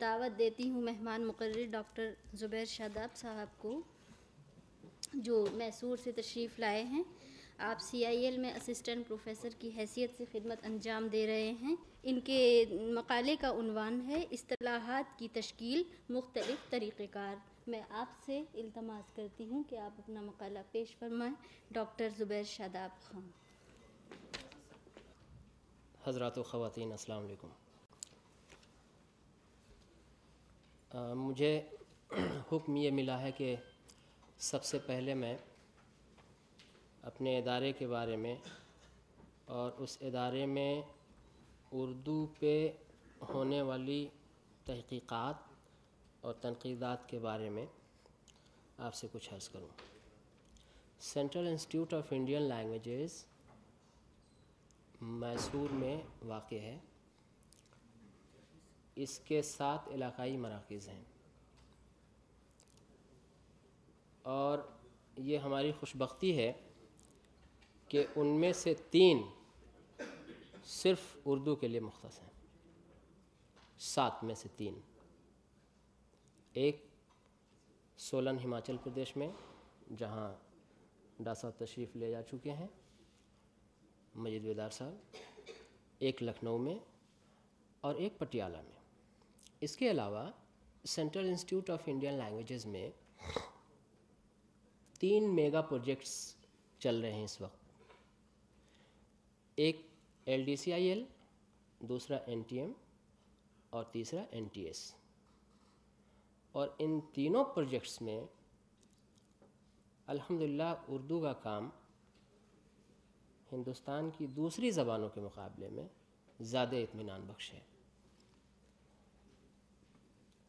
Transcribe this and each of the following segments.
दावत देती हूँ मेहमान मुकर डॉक्टर ज़ुबैर शादाब साहब को, जो मैसूर से तशरीफ़ लाए हैं। आप सी आई एल में असिस्टेंट प्रोफेसर की हैसियत से खिदमत अंजाम दे रहे हैं। इनके मकाले का उनवान है असलाहत की तश्कील मुख्तलिफ़ तरीक़ेकार। मैं आपसे इल्तमास करती हूँ कि आप अपना मकाला पेश फरमाएँ, डॉक्टर ज़ुबैर शादाब खान। हज़रत ख़वातीन, अस्सलाम मुझे हुक्म ये मिला है कि सबसे पहले मैं अपने इदारे के बारे में और उस इदारे में उर्दू पे होने वाली तहकीक़ात और तनकीदात के बारे में आपसे कुछ अर्ज़ करूँ। Central institute of Indian languages Mysore में वाक़ है। इसके सात इलाकाई मराकज़ हैं। और ये हमारी खुशबख्ती है कि उनमें से तीन सिर्फ़ उर्दू के लिए मुख्त हैं। सात में से तीन। एक सोलन हिमाचल प्रदेश में, जहाँ डासा तशरीफ़ ले जा चुके हैं, मजिद वेदार साहब। एक लखनऊ में और एक पटियाला में। इसके अलावा central institute of Indian languages में तीन मेगा प्रोजेक्ट्स चल रहे हैं इस वक्त। एक L D C I L दूसरा एन टी एम और तीसरा एन टी एस और इन तीनों प्रोजेक्ट्स में अल्हम्दुलिल्लाह उर्दू का काम हिंदुस्तान की दूसरी ज़बानों के मुकाबले में ज़्यादा इतमान बख्श है।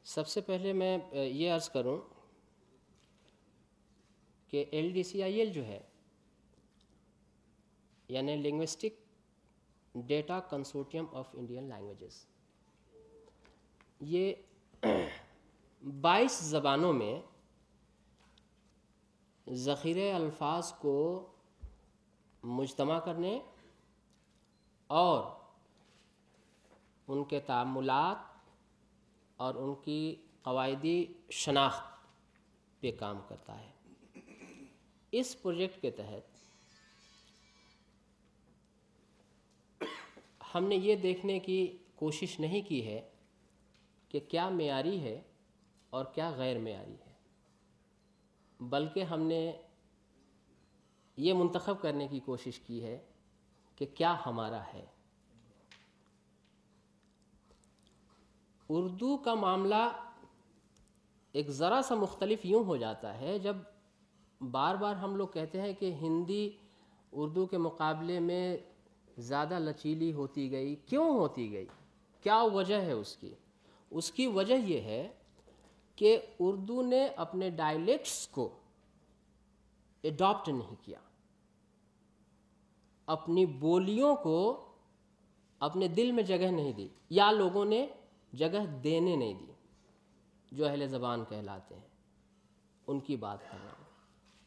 सबसे पहले मैं ये अर्ज़ करूँ कि L D C I L जो है, यानी linguistic data consortium of Indian languages, ये 22 ज़बानों में ज़ख़ीरे अल्फाज को मुजतमा करने और उनके तामुलात और उनकी कवायदी शनाख्त पे काम करता है। इस प्रोजेक्ट के तहत हमने ये देखने की कोशिश नहीं की है कि क्या मेयारी है और क्या गैर मेयारी है, बल्कि हमने ये मंतखब करने की कोशिश की है कि क्या हमारा है। उर्दू का मामला एक ज़रा सा मुख्तलिफ़ यूँ हो जाता है, जब बार बार हम लोग कहते हैं कि हिंदी उर्दू के मुकाबले में ज़्यादा लचीली होती गई। क्यों होती गई? क्या वजह है उसकी? उसकी वजह यह है कि उर्दू ने अपने डायलेक्ट्स को एडॉप्ट नहीं किया। अपनी बोलियों को अपने दिल में जगह नहीं दी। या लोगों ने जगह देने नहीं दी, जो अहले ज़बान कहलाते हैं, उनकी बात कर रहा हूँ।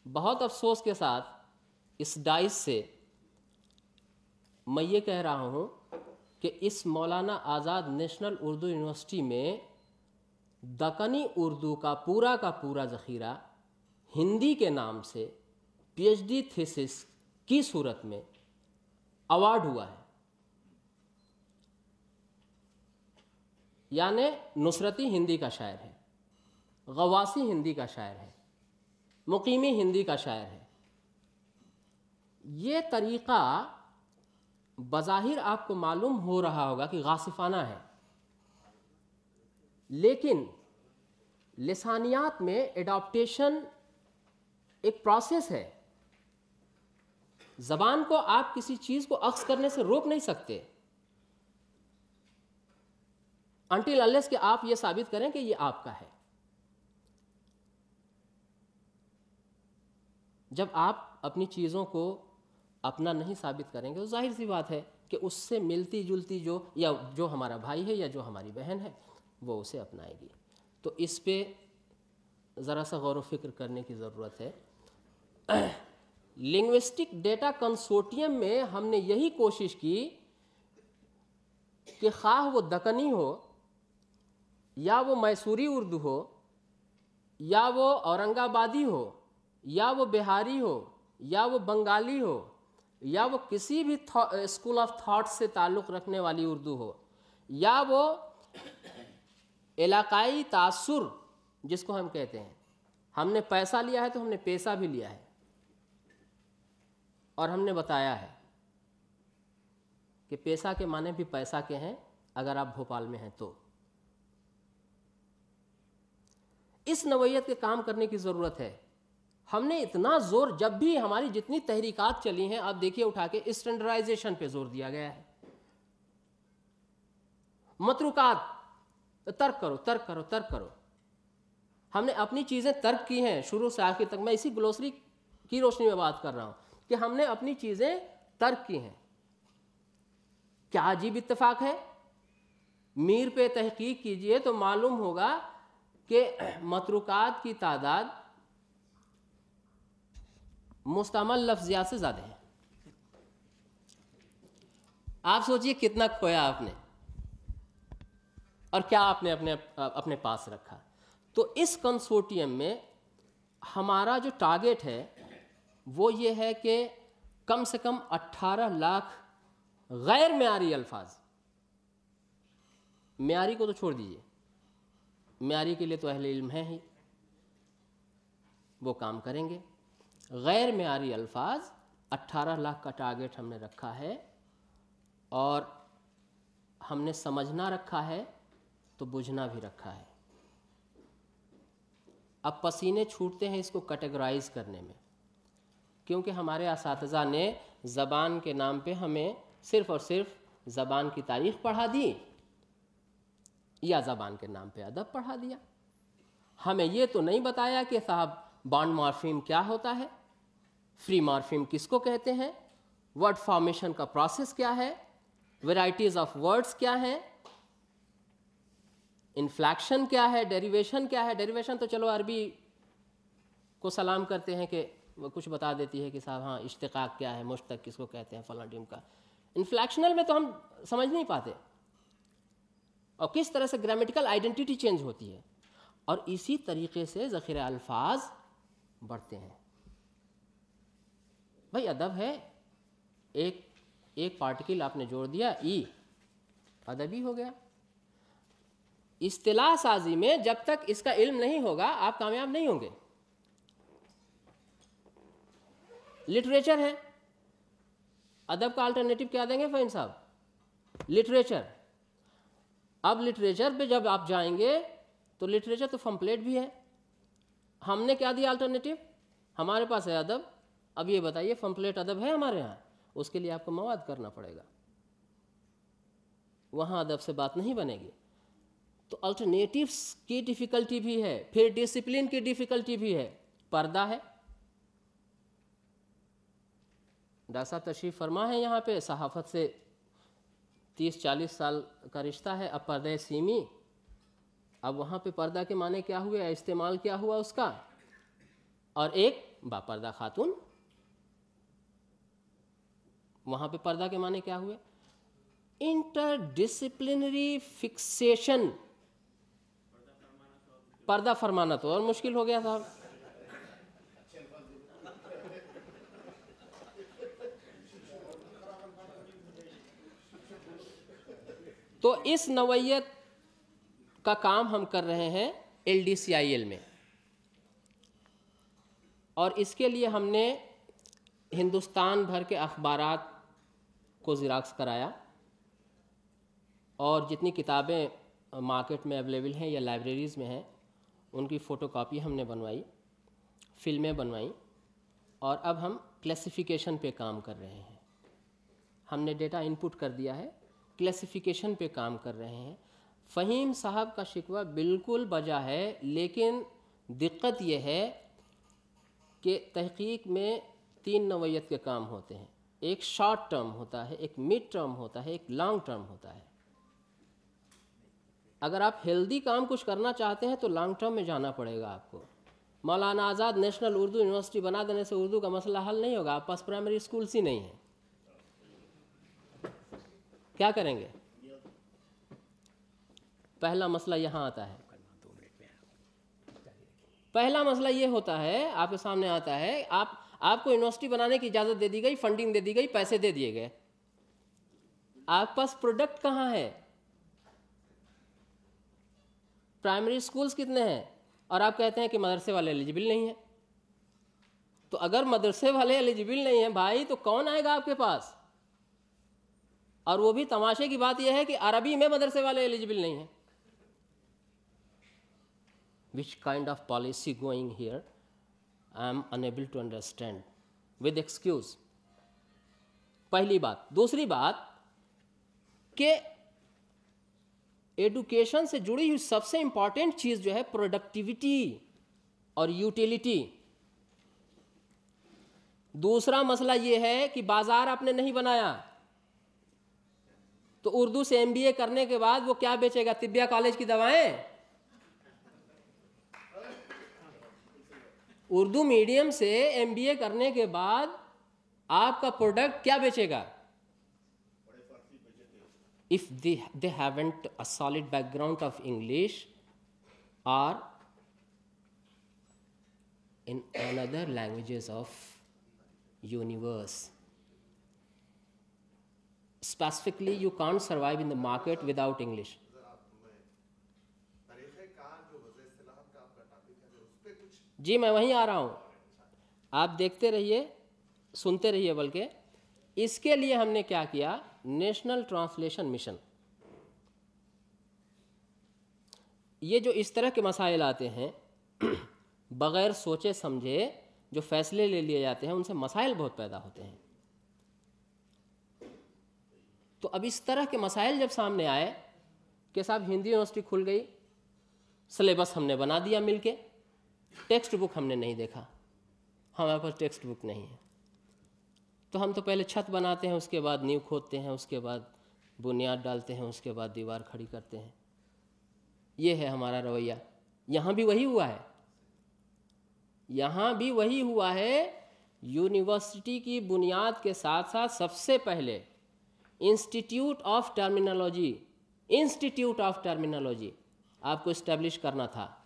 बहुत अफसोस के साथ इस डाइस से मैं ये कह रहा हूँ कि इस मौलाना आज़ाद नेशनल उर्दू यूनिवर्सिटी में दकनी उर्दू का पूरा का पूरा ज़ख़ीरा हिंदी के नाम से पीएचडी थीसिस की सूरत में अवार्ड हुआ है। यानि नुसरती हिंदी का शायर है, गवासी हिंदी का शायर है, मुकीमी हिंदी का शायर है। ये तरीक़ा बज़ाहिर आपको मालूम हो रहा होगा कि गासिफाना है, लेकिन लसानियात में एडॉप्टेशन एक प्रोसेस है। ज़बान को आप किसी चीज़ को अक्स करने से रोक नहीं सकते। अंटिल अल्लेस के आप ये साबित करें कि ये आपका है। जब आप अपनी चीज़ों को अपना नहीं साबित करेंगे तो ज़ाहिर सी बात है कि उससे मिलती जुलती जो, या जो हमारा भाई है या जो हमारी बहन है, वो उसे अपनाएगी। तो इस पर ज़रा सा गौर फ़िक्र करने की ज़रूरत है। लिंग्विस्टिक डेटा कंसोर्टियम में हमने यही कोशिश की कि खाह वो दकनी हो या वो मैसूरी उर्दू हो, या वो औरंगाबादी हो, या वो बिहारी हो, या वो बंगाली हो, या वो किसी भी स्कूल ऑफ़ थॉट से ताल्लुक़ रखने वाली उर्दू हो, या वो इलाकाई तासुर, जिसको हम कहते हैं। हमने पैसा लिया है तो हमने पैसा भी लिया है। और हमने बताया है कि पैसा के माने भी पैसा के हैं, अगर आप भोपाल में हैं तो। इस नवैयत के काम करने की ज़रूरत है। हमने इतना ज़ोर जब भी हमारी जितनी तहरीकात चली हैं, आप देखिए उठा के स्टैंडर्डाइजेशन पे ज़ोर दिया गया है। मतरुकात, तर्क करो तर्क करो तर्क करो। हमने अपनी चीज़ें तर्क की हैं, शुरू से आखिर तक। मैं इसी ग्लोसरी की रोशनी में बात कर रहा हूँ कि हमने अपनी चीज़ें तर्क की हैं। क्या अजीब इतफाक है? मीर पे तहकीक कीजिए तो मालूम होगा कि मतरुकात की तादाद मुस्तमल लफ्जियात से ज़्यादा है। आप सोचिए कितना खोया आपने और क्या आपने अपने अपने पास रखा। तो इस कंसोर्टियम में हमारा जो टारगेट है, वो ये है कि कम से कम 18 लाख गैर म्यारी अल्फाज। म्यारी को तो छोड़ दीजिए। म्यारी के लिए तो अहल इल्म है ही। वो काम करेंगे। गैर म्यारी अल्फाज 18 लाख का टारगेट हमने रखा है और हमने समझना रखा है तो बुझना भी रखा है। अब पसीने छूटते हैं इसको कैटेगराइज करने में, क्योंकि हमारे इस ने ज़बान के नाम पे हमें सिर्फ़ और सिर्फ़ ज़बान की तारीख पढ़ा दी। या ज़बान के नाम पे अदब पढ़ा दिया। हमें ये तो नहीं बताया कि साहब बॉन्ड मार्फिम क्या होता है? फ्री मार्फिम किसको कहते हैं? वर्ड फॉर्मेशन का प्रोसेस क्या है? वेराइटीज़ ऑफ़ वर्ड्स क्या हैं? इन्फ्लैक्शन क्या है? डेरिवेशन क्या है? डेरिवेशन तो चलो अरबी को सलाम करते हैं कि कुछ बता देती है कि साहब हाँ इश्तिकाक क्या है? मुश्तक किसको कहते हैं? फला टीम का। इन्फ्लैक्शनल में तो हम समझ नहीं पाते। और किस तरह से ग्रामेटिकल आइडेंटिटी चेंज होती है। और इसी तरीके से ज़ख़ीर अल्फाज बढ़ते हैं। भाई, अदब है। एक एक पार्टिकल आपने जोड़ दिया, ई। अदबी हो गया। इस्तेलाह साजी में जब तक इसका इल्म नहीं होगा, आप कामयाब नहीं होंगे। लिटरेचर है। अदब का अल्टरनेटिव क्या देंगे फ़ैन साहब? लिटरेचर। अब लिटरेचर पे जब आप जाएँगे तो लिटरेचर तो फम्पलेट भी है। हमने क्या दिया अल्टरनेटिव हमारे पास है अदब। अब ये बताइए फम्पलेट अदब है हमारे यहाँ? उसके लिए आपको मवाद करना पड़ेगा। वहाँ अदब से बात नहीं बनेगी। तो अल्टरनेटिव्स की डिफ़िकल्टी भी है, फिर डिसिप्लिन की डिफ़िकल्टी भी है। पर्दा है। डॉक्टर साहब तशरीफ़ फरमा है यहाँ पे, सहाफ़त से तीस चालीस साल का रिश्ता है, अब पर्दा सीमी। अब वहाँ पे पर्दा के माने क्या हुए, इस्तेमाल क्या हुआ उसका? और एक बापर्दा खातून। वहाँ पे पर्दा के माने क्या हुए? Interdisciplinary fixation. पर्दा फरमाना तो और मुश्किल हो गया साहब तो इस नवैयत का काम हम कर रहे हैं एलडीसीआईएल में। और इसके लिए हमने हिंदुस्तान भर के अखबार को ज़िराक्स कराया। और जितनी किताबें मार्केट में अवेलेबल हैं या लाइब्रेरीज़ में हैं, उनकी फ़ोटोकॉपी हमने बनवाई, फ़िल्में बनवाई, और अब हम क्लासिफिकेशन पे काम कर रहे हैं। हमने डेटा इनपुट कर दिया है क्लासिफिकेशन पे काम कर रहे हैं। फ़हीम साहब का शिकवा बिल्कुल बजा है, लेकिन दिक्कत यह है कि तहकीक में तीन नवैयत के काम होते हैं। एक शॉर्ट टर्म होता है, एक मिड टर्म होता है, एक लॉन्ग टर्म होता है। अगर आप हेल्दी काम कुछ करना चाहते हैं तो लॉन्ग टर्म में जाना पड़ेगा आपको। मौलाना आज़ाद नेशनल उर्दू यूनिवर्सिटी बना देने से उर्दू का मसला हल नहीं होगा, आप पास प्राइमरी स्कूल्स ही नहीं है। क्या करेंगे? पहला मसला यहाँ आता है। पहला मसला ये होता है, आपके सामने आता है, आप, आपको यूनिवर्सिटी बनाने की इजाज़त दे दी गई, फंडिंग दे दी गई, पैसे दे दिए गए। आपके पास प्रोडक्ट कहाँ है? प्राइमरी स्कूल्स कितने हैं? और आप कहते हैं कि मदरसे वाले एलिजिबल नहीं है। तो अगर मदरसे वाले एलिजिबल नहीं है भाई तो कौन आएगा आपके पास? और वो भी तमाशे की बात यह है कि अरबी में मदरसे वाले एलिजिबल नहीं है। Which kind of policy going here? I am unable to understand. With excuse. पहली बात। दूसरी बात कि एडुकेशन से जुड़ी हुई सबसे इंपॉर्टेंट चीज़ जो है प्रोडक्टिविटी और यूटिलिटी दूसरा मसला यह है कि बाज़ार आपने नहीं बनाया। तो उर्दू से एमबीए करने के बाद वो क्या बेचेगा? तिब्या कॉलेज की दवाएँ? उर्दू मीडियम से एमबीए करने के बाद आपका प्रोडक्ट क्या बेचेगा? If they haven't a solid background of English or in another languages of universe Specifically, you can't survive in the market without English. जी मैं वहीं आ रहा हूँ। आप देखते रहिए सुनते रहिए बल्कि इसके लिए हमने क्या किया? नेशनल ट्रांसलेशन मिशन ये जो इस तरह के मसाइल आते हैं बग़ैर सोचे समझे जो फैसले ले लिए जाते हैं उनसे मसाइल बहुत पैदा होते हैं। तो अब इस तरह के मसाइल जब सामने आए, कि साहब हिंदी यूनिवर्सिटी खुल गई, सिलेबस हमने बना दिया मिलके टेक्स्ट बुक हमने नहीं देखा। हमारे पास टेक्स्ट बुक नहीं है। तो हम तो पहले छत बनाते हैं, उसके बाद नींव खोदते हैं, उसके बाद बुनियाद डालते हैं, उसके बाद दीवार खड़ी करते हैं। ये है हमारा रवैया। यहाँ भी वही हुआ है। यहाँ भी वही हुआ है। यूनिवर्सिटी की बुनियाद के साथ साथ सबसे पहले institute of terminology, institute of terminology आपको इस्टेब्लिश करना था।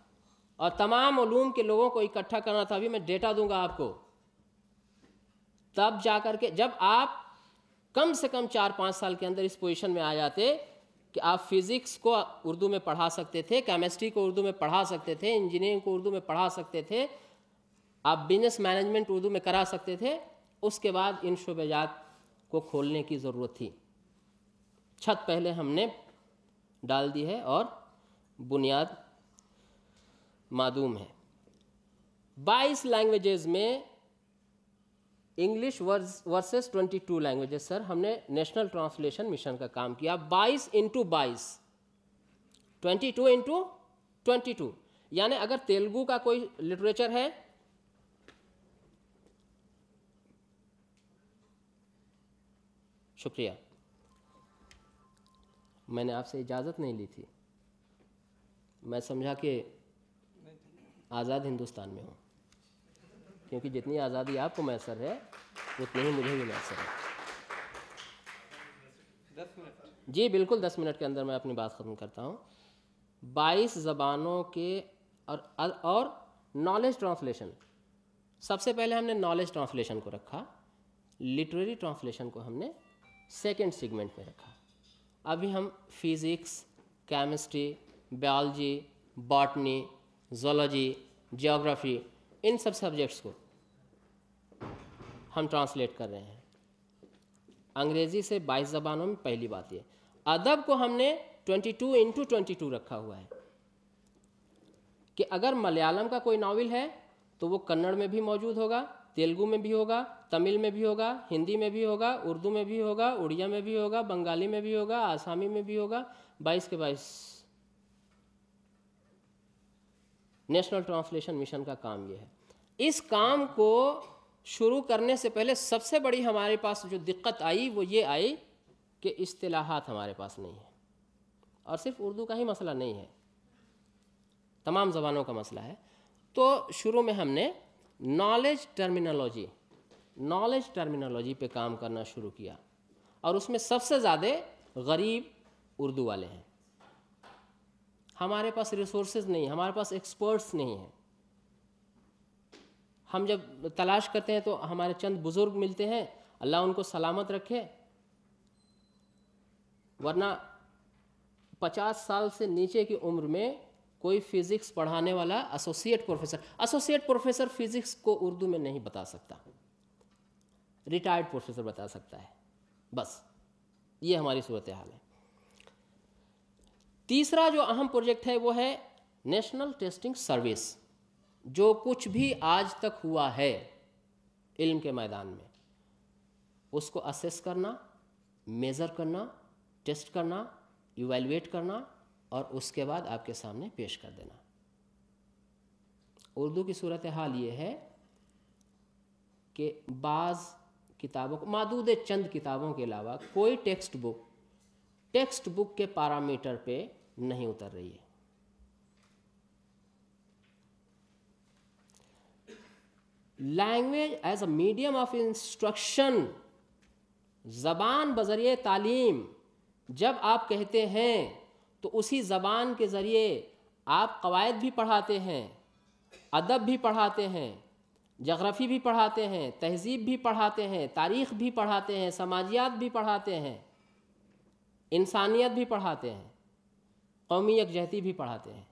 और तमाम ओलूम के लोगों को इकट्ठा करना था, अभी मैं डेटा दूँगा आपको। तब जाकर के, जब आप कम से कम चार पाँच साल के अंदर इस पोजीशन में आ जाते कि आप फिज़िक्स को उर्दू में पढ़ा सकते थे, केमिस्ट्री को उर्दू में पढ़ा सकते थे, इंजीनियरिंग को उर्दू में पढ़ा सकते थे, आप बिज़नेस मैनेजमेंट उर्दू में करा सकते थे, उसके बाद इन शुबजात को खोलने की ज़रूरत थी। छत पहले हमने डाल दी है और बुनियाद मादूम है। 22 लैंग्वेजेस में इंग्लिश वर्सेस 22 लैंग्वेजेस सर हमने नेशनल ट्रांसलेशन मिशन का काम किया। 22 इंटू बाईस twenty two into twenty two यानी अगर तेलुगु का कोई लिटरेचर है, शुक्रिया। मैंने आपसे इजाज़त नहीं ली थी। मैं समझा कि आज़ाद हिंदुस्तान में हूँ। क्योंकि जितनी आज़ादी आपको मैसर है उतनी ही मुझे भी मैसर है। जी बिल्कुल दस मिनट के अंदर मैं अपनी बात ख़त्म करता हूँ। बाईस ज़बानों के और और नॉलेज ट्रांसलेशन सबसे पहले हमने नॉलेज ट्रांसलेशन को रखा। लिटरेरी ट्रांसलेशन को हमने सेकेंड सेगमेंट में रखा। अभी हम physics, chemistry, biology, botany, zoology, geography, इन सब सब्जेक्ट्स को हम ट्रांसलेट कर रहे हैं। अंग्रेज़ी से 22 ज़बानों में पहली बात ये। अदब को हमने 22 टू इंटू ट्वेंटी रखा हुआ है। कि अगर मलयालम का कोई नावल है तो वो कन्नड़ में भी मौजूद होगा तेलुगु में भी होगा, तमिल में भी होगा, हिंदी में भी होगा, उर्दू में भी होगा, उड़िया में भी होगा, बंगाली में भी होगा, आसामी में भी होगा, बाईस के बाईस। नेशनल ट्रांसलेशन मिशन का काम ये है। इस काम को शुरू करने से पहले सबसे बड़ी हमारे पास जो दिक्कत आई, वो ये आई कि इस्तेलाहात हमारे पास नहीं है। और सिर्फ़ उर्दू का ही मसला नहीं है। तमाम ज़बानों का मसला है। तो शुरू में हमने नॉलेज टर्मिनोलॉजी नॉलेज टर्मिनोलॉजी पे काम करना शुरू किया। और उसमें सबसे ज़्यादा गरीब उर्दू वाले हैं। हमारे पास रिसोर्सेज नहीं, हमारे पास एक्सपर्ट्स नहीं हैं। हम जब तलाश करते हैं तो हमारे चंद बुज़ुर्ग मिलते हैं, अल्लाह उनको सलामत रखे। वरना पचास साल से नीचे की उम्र में कोई फिज़िक्स पढ़ाने वाला associate professor associate professor physics को उर्दू में नहीं बता सकता। रिटायर्ड प्रोफेसर बता सकता है। बस, ये हमारी सूरत हाल है। तीसरा जो अहम प्रोजेक्ट है, वो है नेशनल टेस्टिंग सर्विस जो कुछ भी आज तक हुआ है इल्म के मैदान में, उसको असेस करना मेज़र करना टेस्ट करना इवेलुएट करना और उसके बाद आपके सामने पेश कर देना। उर्दू की सूरत हाल ये है कि बाज़ किताबों को, मादूद चंद किताबों के अलावा कोई टेक्स्ट बुक टेक्स्ट बुक के पैरामीटर पे नहीं उतर रही है। Language as a medium of instruction ज़बान बजरिए तालीम, जब आप कहते हैं तो उसी ज़बान के ज़रिए आप कवायद भी पढ़ाते हैं, अदब भी पढ़ाते हैं जग्रफ़ी भी पढ़ाते हैं, तहज़ीब भी पढ़ाते हैं, तारीख़ भी पढ़ाते हैं, समाजियात भी पढ़ाते हैं, इंसानियत भी पढ़ाते हैं, कौमी यकजहती भी पढ़ाते हैं।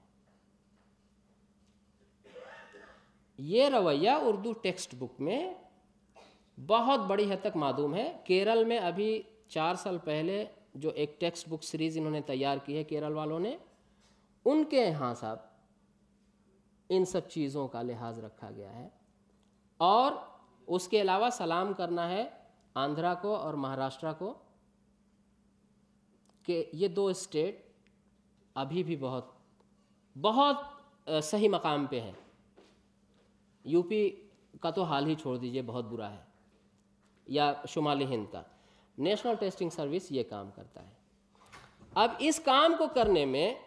ये रवैया उर्दू टेक्स्ट बुक में बहुत बड़ी हद तक मालूम है। केरल में अभी चार साल पहले जो एक टेक्स्ट बुक सीरीज़ इन्होंने तैयार की है केरल वालों ने, उनके यहाँ साहब, इन सब चीज़ों का लिहाज रखा गया है। और उसके अलावा सलाम करना है आंध्रा को और महाराष्ट्र को, कि ये दो स्टेट अभी भी बहुत बहुत सही मकाम पे हैं। यूपी का तो हाल ही छोड़ दीजिए, बहुत बुरा है। या शुमाली हिंद का। नेशनल टेस्टिंग सर्विस ये काम करता है। अब इस काम को करने में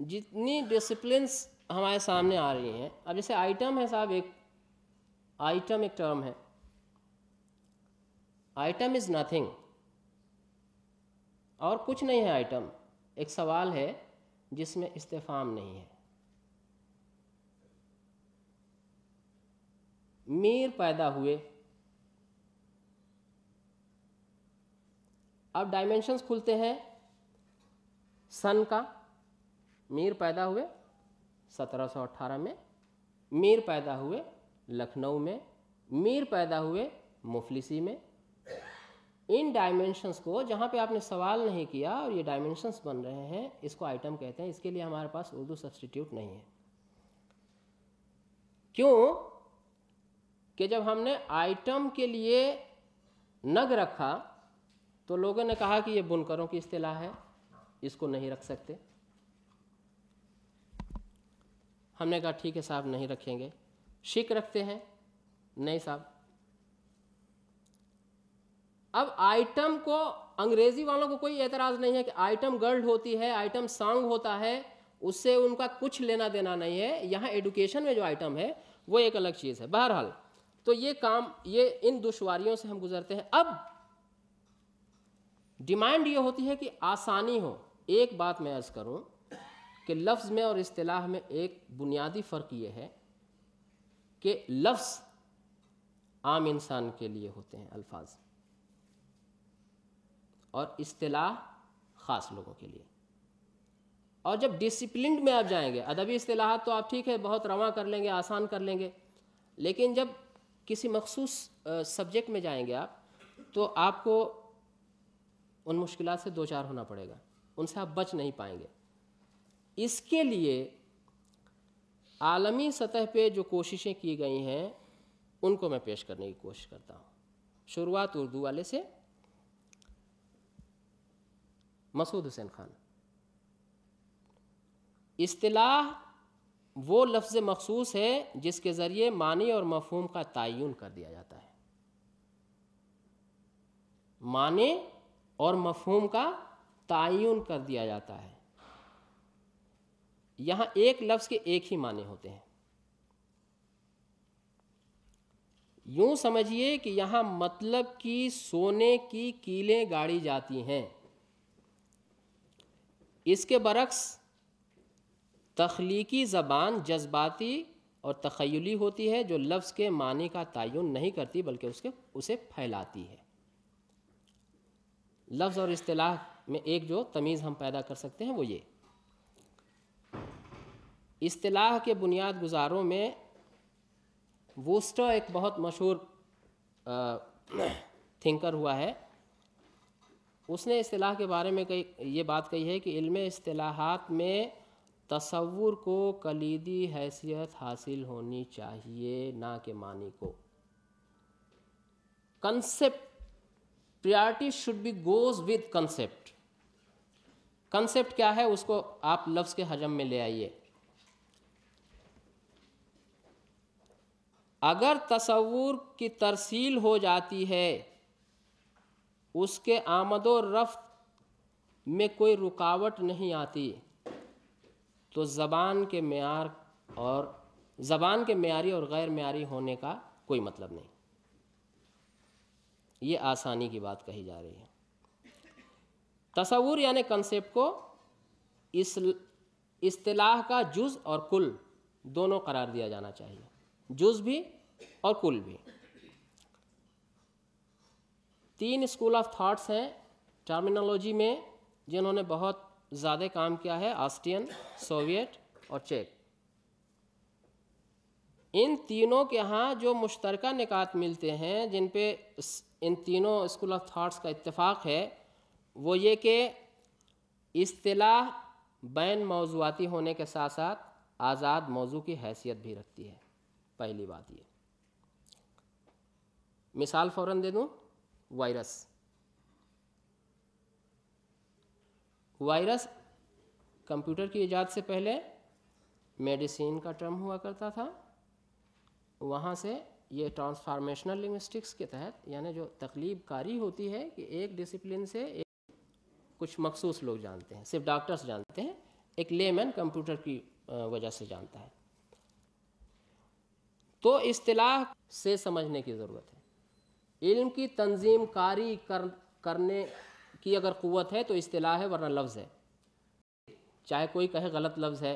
जितनी डिसिप्लिन्स हमारे सामने आ रही हैं, अब जैसे आइटम है साहब एक आइटम एक टर्म है। आइटम इज़ नथिंग और कुछ नहीं है आइटम एक सवाल है जिसमें इस्तेफाम नहीं है। मीर पैदा हुए। अब डायमेंशंस खुलते हैं। सन का मीर पैदा हुए 1718 में, मीर पैदा हुए लखनऊ में, मीर पैदा हुए मुफलिसी में। इन डायमेंशंस को जहाँ पे आपने सवाल नहीं किया और ये डायमेंशंस बन रहे हैं, इसको आइटम कहते हैं। इसके लिए हमारे पास उर्दू सब्सटीट्यूट नहीं है। क्यों? कि जब हमने आइटम के लिए नग रखा तो लोगों ने कहा कि ये बुनकरों की इस्तेलाह है, इसको नहीं रख सकते। हमने कहा, ठीक है साहब, नहीं रखेंगे। शिक रखते हैं, नहीं साहब। अब आइटम को, अंग्रेज़ी वालों को कोई एतराज़ नहीं है कि आइटम गर्ल होती है, आइटम सॉन्ग होता है, उससे उनका कुछ लेना देना नहीं है। यहाँ एडुकेशन में जो आइटम है, वो एक अलग चीज़ है। बहरहाल तो ये काम, ये इन दुश्वारियों से हम गुजरते हैं। अब डिमांड ये होती है कि आसानी हो। एक बात मैं अर्ज़ करूँ कि लफ्ज़ में और इस्तेलाह में एक बुनियादी फ़र्क ये है कि लफ्ज़ आम इंसान के लिए होते हैं अल्फाज। और इस्तेलाह ख़ास लोगों के लिए। और जब डिसिप्लिन में आप जाएँगे, अदबी इस्तेलाहत तो आप ठीक है, बहुत रवा कर लेंगे, आसान कर लेंगे, लेकिन जब किसी मखसूस सब्जेक्ट में जाएँगे आप तो आपको उन मुश्किल से दो चार होना पड़ेगा। उनसे आप बच नहीं पाएँगे। इसके लिए आलमी सतह पे जो कोशिशें की गई हैं, उनको मैं पेश करने की कोशिश करता हूँ। शुरुआत उर्दू वाले से। मसूद हुसैन खान। इस्तेलाह वो लफ्ज़ मखसूस है, जिसके ज़रिए मानी और मफहूम का तयन कर दिया जाता है। माने और मफहूम का तयन कर दिया जाता है। यहाँ एक लफ्ज़ के एक ही माने होते हैं। यूँ समझिए कि यहाँ मतलब की सोने की कीलें गाड़ी जाती हैं। इसके बरक्स तख्लीकी ज़बान जज्बाती और तखयली होती है, जो लफ्ज़ के मानी का तयन नहीं करती, बल्कि उसके, उसे फैलाती है। लफ्ज़ और अतलाह में एक जो तमीज़ हम पैदा कर सकते हैं वो ये। इस्तेलाह के बुनियाद गुजारों में वूस्टर एक बहुत मशहूर थिंकर हुआ है। उसने इस्तेलाह के बारे में कही, ये बात कही है कि इल्म इस्तेलाहात में तसव्वुर को कलीदी हैसियत हासिल होनी चाहिए, ना के मानी को। Concept priority should be goes with concept concept क्या है? उसको आप लफ्ज़ के हजम में ले आइए। अगर तस्वूर की तरसील हो जाती है, उसके आमद रफ्त में कोई रुकावट नहीं आती तो ज़बान के मैार और ज़बान के मैारी और गैर मैारी होने का कोई मतलब नहीं। ये आसानी की बात कही जा रही है। तस्वूर यानी कंसेप्ट को इस, इस्तेलाह का जुज़ और कुल दोनों करार दिया जाना चाहिए। जुज़ भी और कुल भी। तीन स्कूल ऑफ़ थॉट्स हैं टर्मिनोलॉजी में, जिन्होंने बहुत ज़्यादा काम किया है ऑस्ट्रियन सोवियत और चेक इन तीनों के यहाँ जो मुश्तरका निकात मिलते हैं, जिन पे इन तीनों स्कूल ऑफ़ थाट्स का इत्तेफाक है, वो ये कि अतलाह बैन मौजूदी होने के साथ साथ आज़ाद मौजू की हैसियत भी रखती है। पहली बात ये। मिसाल फ़ौर दे दूँ, वायरस। वायरस कंप्यूटर की ईजाद से पहले मेडिसिन का टर्म हुआ करता था। वहाँ से ये ट्रांसफार्मेशनल लिंग्विस्टिक्स के तहत यानी जो तकलीब कारी होती है कि एक डिसिप्लिन से एक कुछ मखसूस लोग जानते हैं सिर्फ़ डॉक्टर्स जानते हैं एक लेमैन कंप्यूटर की वजह से जानता है। तो इस्तेलाह से समझने की ज़रूरत है। इल्म की तंजीम कारी कर, करने की अगर क़वत है तो इस्तेलाह है वरना लफ्ज़ है। चाहे कोई कहे गलत लफ्ज़ है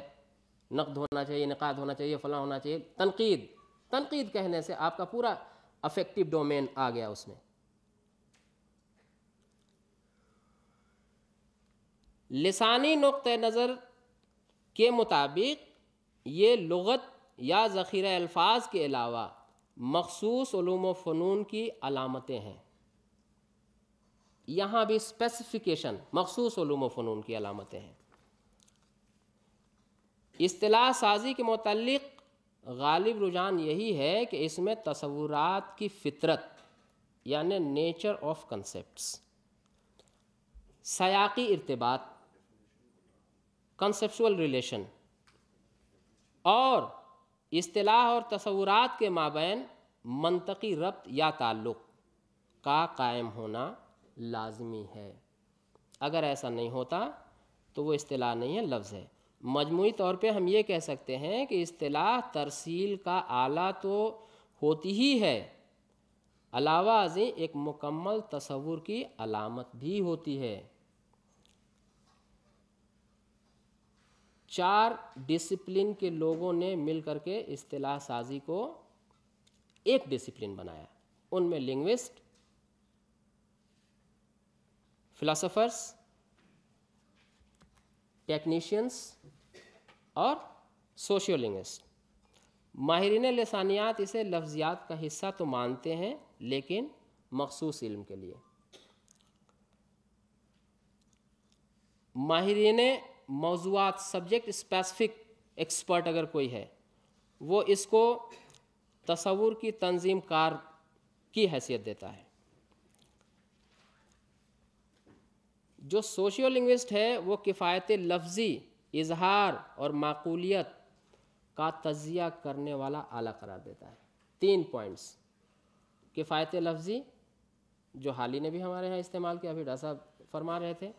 नकद होना चाहिए निकाद होना चाहिए फ़लाँ होना चाहिए तनकीद। तनकीद कहने से आपका पूरा अफेक्टिव डोमेन आ गया उसमें। लिसानी नुक़ नज़र के मुताबिक ये लगत या ज़ख़ीरा अल्फाज के अलावा मखसूस फ़नून की अलामतें हैं। यहाँ भी स्पेसिफिकेशन मखसूस फ़नून की अलामतें हैं। अतलाह साजी के मतलब गालिब रुझान यही है कि इसमें तस्वुरात की फितरत, यानि नेचर ऑफ़ कंसेप्ट सयाकी इरतबात कंसेप्चुअल रिलेशन और अतलाह और तस्वुरात के माबेन मनतकी रब्त या ताल्लुक़ का कायम होना लाजमी है। अगर ऐसा नहीं होता तो वो अतलाह नहीं है, लफ्ज़ है। मजमू तौर पे हम ये कह सकते हैं कि अतलाह तरसील का आला तो होती ही है। अलावा अजी एक मुकम्मल तस्वुर की अलामत भी होती है। चार डिसिप्लिन के लोगों ने मिल करके अतलाह साजी को एक डिसिप्लिन बनाया। उनमें लिंग्विस्ट, फिलोसोफर्स टेक्नीशियंस और सोशियोलिंग्विस्ट माहरीन लसानियात इसे लफ्ज़ियात का हिस्सा तो मानते हैं, लेकिन मखसूस इल्म के लिए। माहरीन मौजूद सब्जेक्ट स्पेसिफिक एक्सपर्ट अगर कोई है, वो इसको तस्वूर की तंजीम कार की हैसियत देता है। जो सोशियो लिंग्विस्ट है, वो किफ़ायत लफ्ज़ी, इजहार और माकूलियत का तजिया करने वाला आला करार देता है। तीन पॉइंट्स किफ़ायत लफ्ज़ी, जो हाल ही ने भी हमारे यहाँ इस्तेमाल किया, अभी डा साहब फरमा रहे थे।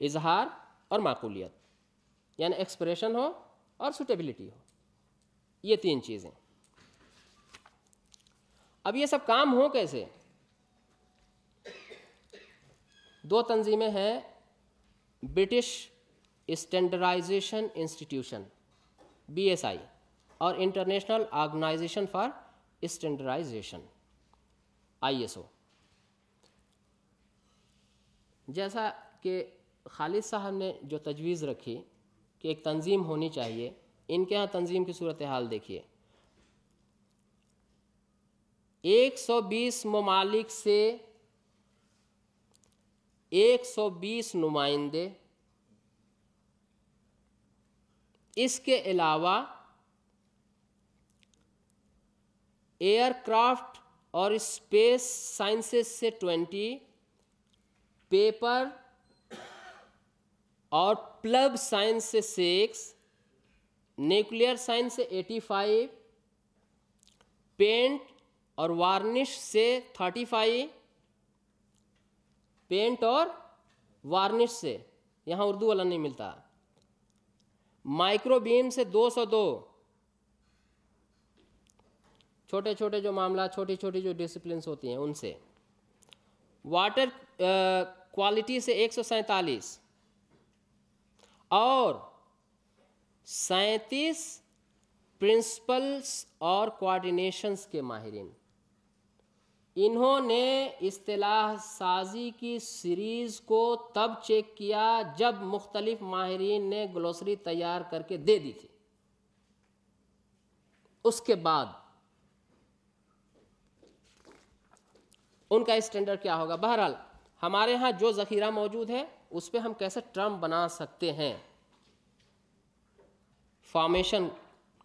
इजहार और माकूलियत। यानी एक्सप्रेशन हो और सुटेबिलिटी हो। ये तीन चीज़ें। अब ये सब काम हो कैसे? दो तंजीमें हैं, ब्रिटिश स्टैंडर्डाइजेशन इंस्टीट्यूशन बीएसआई और international organisation for standardisation ISO जैसा कि खालिद साहब ने जो तजवीज़ रखी कि एक तंजीम होनी चाहिए, इनके यहाँ तंजीम की सूरत हाल देखिए। 120 ममालिक से 120 नुमाइंदे। इसके अलावा एयरक्राफ्ट और स्पेस साइंसेस से 20 पेपर और प्लब साइंस से सिक्स, न्यूक्लियर साइंस से एटी फाइव, पेंट और वार्निश से थर्टी फाइव पेंट और वार्निश से। यहाँ उर्दू वाला नहीं मिलता। माइक्रोबीम से दो सौ दो। छोटे छोटे जो मामला छोटी छोटी जो डिसिप्लिन होती हैं, उनसे। वाटर क्वालिटी से एक सौ सैंतालीस। और सैतीस प्रिंसिपल्स और कोऑर्डिनेशंस के माहिरीन। इन्होंने इस्तलाह साजी की सीरीज़ को तब चेक किया जब मुख्तलिफ़ माहरीन ने ग्लोसरी तैयार करके दे दी थी। उसके बाद उनका स्टैंडर्ड क्या होगा? बहरहाल, हमारे यहाँ जो ज़ख़ीरा मौजूद है, उस पर हम कैसे टर्म बना सकते हैं? फॉर्मेशन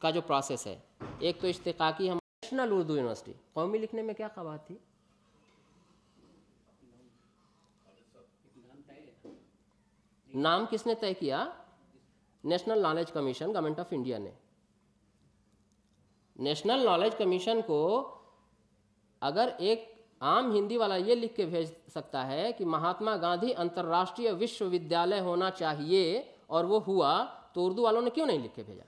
का जो प्रोसेस है, एक तो इश्तिकाकी हम नेशनल उर्दू यूनिवर्सिटी कौमी लिखने में क्या खबात थी? नाम किसने तय किया? National knowledge commission government of India ने। नेशनल नॉलेज कमीशन को अगर एक आम हिंदी वाला ये लिख के भेज सकता है कि महात्मा गांधी अंतर्राष्ट्रीय विश्वविद्यालय होना चाहिए और वो हुआ तो उर्दू वालों ने क्यों नहीं लिख के भेजा?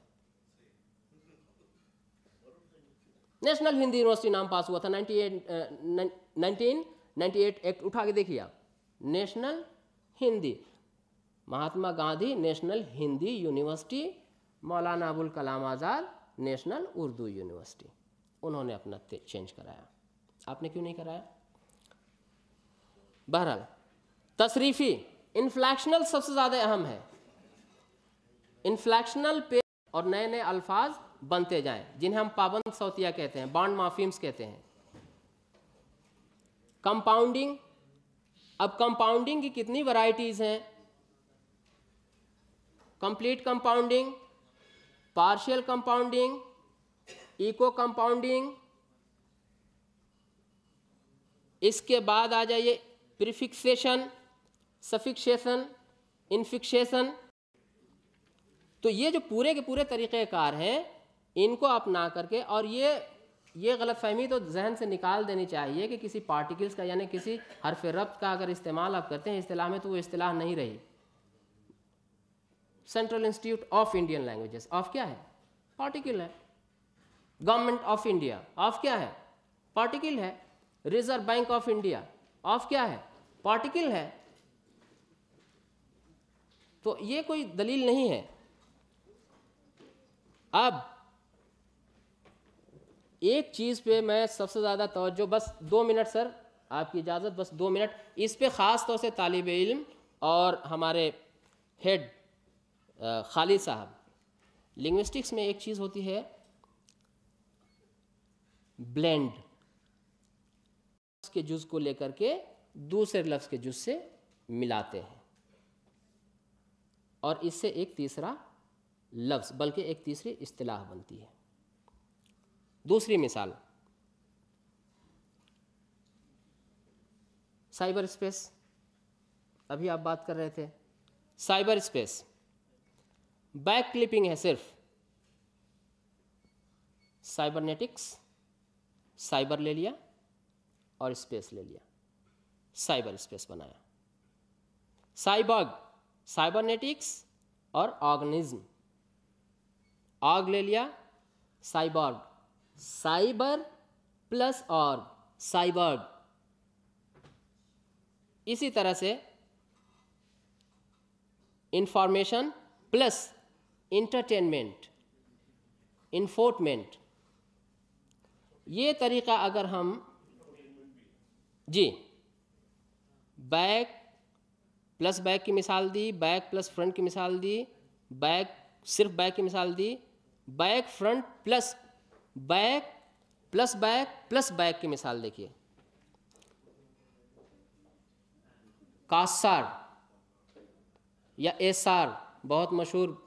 नेशनल हिंदी यूनिवर्सिटी नाम पास हुआ था 98 एट एक्ट उठा के देखिए आप। National Hindi, Mahatma Gandhi national Hindi university, Maulana Abul Kalam Azad national Urdu university. उन्होंने अपना चेंज कराया। आपने क्यों नहीं कराया? बहरहाल, तशरीफ़ी इन्फ्लैक्शनल सबसे ज़्यादा अहम है। इन्फ्लैक्शनल पे और नए नए अल्फाज बनते जाएँ, जिन्हें हम पाबंद सौतिया कहते हैं बॉन्ड माफिम्स कहते हैं। कंपाउंडिंग, अब कंपाउंडिंग की कितनी वैरायटीज हैं? Complete compounding, partial compounding, echo compounding, इसके बाद आ जाइए प्रिफिक्सेशन, सफिक्सेशन, इनफिक्सेशन। तो ये जो पूरे के पूरे तरीक़ेकार हैं इनको अपना करके और ये ये गलत फहमी तो जहन से निकाल देनी चाहिए कि किसी पार्टिकल्स का यानी किसी हरफ रब्त का अगर इस्तेमाल आप करते हैं, इस्तेलाह में तो वो इस्तेलाह नहीं रही। Central institute of Indian languages of क्या है? पार्टिकल है। गवर्नमेंट ऑफ़ इंडिया ऑफ़ क्या है? पार्टिकल है। Reserve bank of India of क्या है? पार्टिकल है। तो ये कोई दलील नहीं है। अब एक चीज़ पे मैं सबसे ज़्यादा तवज्जो, बस दो मिनट सर, आपकी इजाज़त, बस दो मिनट। इस पे ख़ास तौर से तालिब इल्म और हमारे हेड खालिद साहब। लिंग्विस्टिक्स में एक चीज़ होती है ब्लेंड के जुज़ को लेकर के दूसरे लफ्ज़ के जुज़ से मिलाते हैं। और इससे एक तीसरा लफ्ज़, बल्कि एक तीसरी इस्तेलाह बनती है। दूसरी मिसाल। साइबर स्पेस अभी आप बात कर रहे थे। साइबर स्पेस बैक क्लिपिंग है सिर्फ़। साइबरनेटिक्स, साइबर ले लिया और स्पेस ले लिया। साइबर स्पेस बनाया। साइबर्ग, साइबरनेटिक्स और ऑर्गेनिज्म। ऑग ले लिया, साइबर्ग। साइबर प्लस और साइबर्ग। इसी तरह से इंफॉर्मेशन प्लस इंटरटेनमेंट, इन्फोर्टमेंट। ये तरीका अगर हम जी, बैक प्लस बैक की मिसाल दी, बैक प्लस फ्रंट की मिसाल दी, बैक सिर्फ़ बैक की मिसाल दी, back front plus back plus back plus back की मिसाल देखिए। कासार या एसआर बहुत मशहूर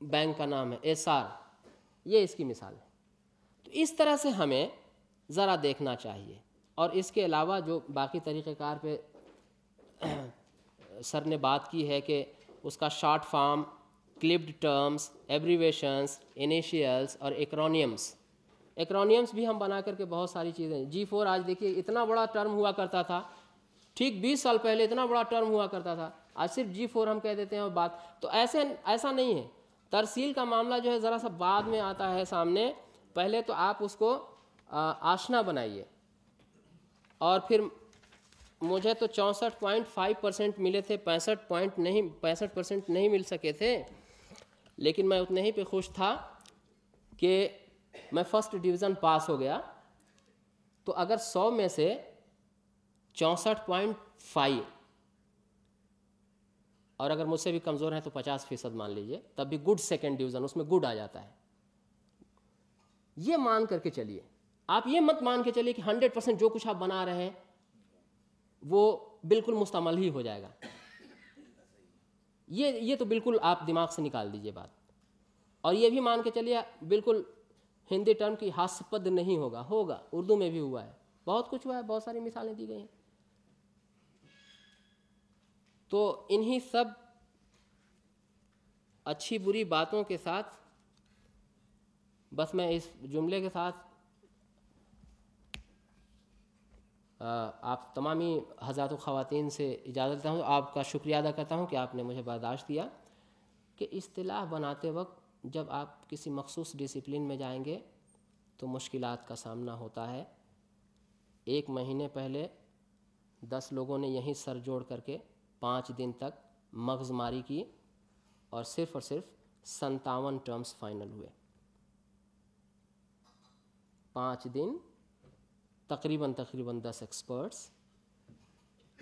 बैंक का नाम है एसआर ये इसकी मिसाल है। तो इस तरह से हमें ज़रा देखना चाहिए। और इसके अलावा जो बाकी तरीक़ेकार पे सर ने बात की है कि उसका short form clipped terms abbreviations initials और एक्रोनियम्स एक्रोनियम्स भी हम बना करके बहुत सारी चीज़ें जी फोर आज देखिए, इतना बड़ा टर्म हुआ करता था। ठीक 20 साल पहले इतना बड़ा टर्म हुआ करता था। आज सिर्फ़ जी फोर हम कह देते हैं और बात। तो ऐसे, ऐसा नहीं है। तरसील का मामला जो है, ज़रा सा बाद में आता है सामने। पहले तो आप उसको आशना बनाइए। और फिर मुझे तो चौंसठ पॉइंट फाइव परसेंट मिले थे, पैंसठ पॉइंट नहीं, पैंसठ परसेंट नहीं मिल सके थे। लेकिन मैं उतने ही पे खुश था कि मैं फ़र्स्ट डिवीज़न पास हो गया तो अगर सौ में से चौंसठ पॉइंट फाइव, और अगर मुझसे भी कमज़ोर है तो पचास फ़ीसद मान लीजिए, तब भी गुड सेकेंड डिवीज़न उसमें गुड आ जाता है। ये मान करके चलिए। आप ये मत मान के चलिए कि हंड्रेड परसेंट जो कुछ आप बना रहे हैं, वो बिल्कुल मुस्तमल ही हो जाएगा। ये ये तो बिल्कुल आप दिमाग से निकाल दीजिए बात। और ये भी मान के चलिए, बिल्कुल हिंदी टर्म की हास्यपद नहीं होगा होगा, उर्दू में भी हुआ है। बहुत कुछ हुआ है, बहुत सारी मिसालें दी गई हैं। तो इन्हीं सब अच्छी बुरी बातों के साथ, बस मैं इस जुमले के साथ आप तमामी हज़ात ख़वातीन से इजाज़त देता हूँ आपका शुक्रिया अदा करता हूँ कि आपने मुझे बर्दाश्त दिया कि इस्तलाह बनाते वक्त जब आप किसी मखसूस डिसिप्लिन में जाएँगे तो मुश्किल का सामना होता है। एक महीने पहले दस लोगों ने यहीं सर जोड़ करके पाँच दिन तक मगजमारी की और सिर्फ़ और सिर्फ़ संतावन टर्म्स फाइनल हुए। पाँच दिन, तकरीबन तकरीबन दस एक्सपर्ट्स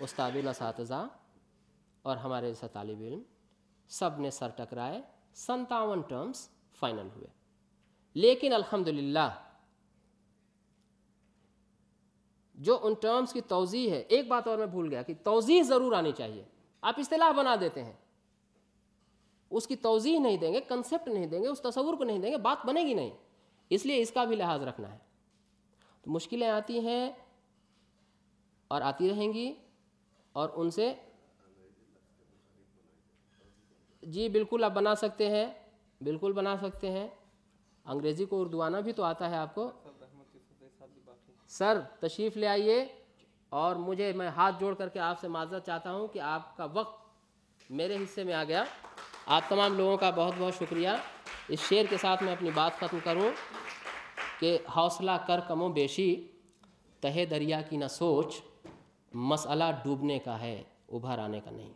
उस्तादुल और हमारे जैसा तालब इल्म, सबने सर टकराए संतावन टर्म्स फाइनल हुए। लेकिन अल्हम्दुलिल्लाह, जो उन टर्म्स की तोज़ी है, एक बात और मैं भूल गया कि तोज़ी ज़रूर आनी चाहिए। आप इस्तेलाह बना देते हैं। उसकी तोज़ी नहीं देंगे कंसेप्ट नहीं देंगे, उस तस्वुर को नहीं देंगे, बात बनेगी नहीं। इसलिए इसका भी लिहाज रखना है। तो मुश्किलें आती हैं और आती रहेंगी और उनसे जी, बिल्कुल आप बना सकते हैं। बिल्कुल बना सकते हैं। अंग्रेज़ी को उर्दू आना भी तो आता है आपको। सर, तशरीफ़ ले आइए और मुझे, मैं हाथ जोड़ करके आपसे माजरत चाहता हूँ कि आपका वक्त मेरे हिस्से में आ गया। आप तमाम लोगों का बहुत बहुत शुक्रिया। इस शेर के साथ मैं अपनी बात ख़त्म करूँ कि हौसला कर कमो बेशी, तहे दरिया की न सोच मसला डूबने का है, उभर आने का नहीं।